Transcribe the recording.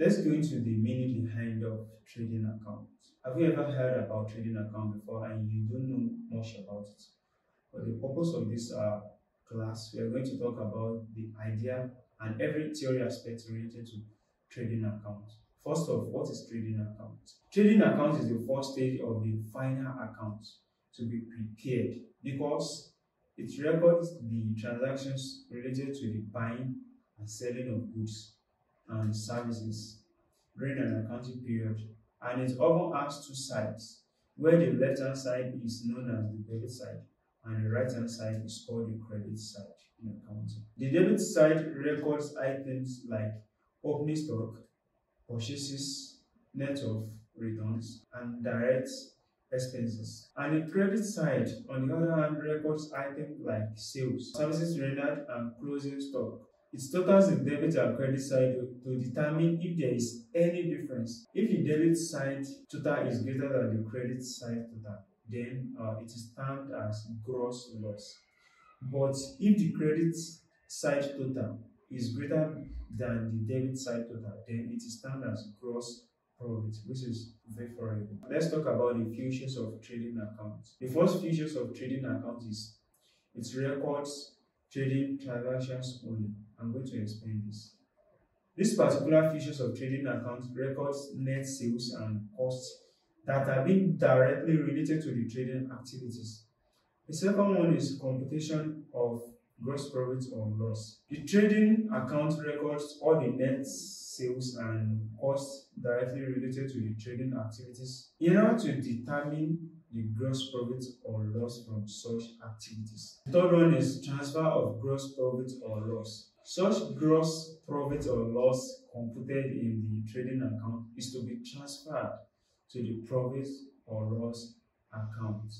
Let's go into the meaning behind of trading account. Have you ever heard about trading account before and you don't know much about it? For the purpose of this uh, class, we are going to talk about the idea and every theory aspect related to trading account. First off, what is trading account? Trading account is the first stage of the final account to be prepared because it records the transactions related to the buying and selling of goods and services during an accounting period and it often has two sides where the left hand side is known as the debit side and the right hand side is called the credit side in accounting. The debit side records items like opening stock, purchases, net of returns, and direct expenses. And the credit side, on the other hand, records items like sales, services rendered, and closing stock. It totals the debit and credit side to determine if there is any difference. If the debit side total is greater than the credit side total, then uh, it is termed as gross loss. But if the credit side total is greater than the debit side total, then it is termed as gross profit, which is very favorable. Let's talk about the features of trading accounts. The first features of trading account is it records trading transactions only. I'm going to explain this. This particular features of trading account records net sales and costs that are being directly related to the trading activities. The second one is computation of gross profit or loss. The trading account records all the net sales and costs directly related to the trading activities in order to determine the gross profit or loss from such activities. The third one is transfer of gross profit or loss. Such gross profit or loss computed in the trading account is to be transferred to the profit or loss account.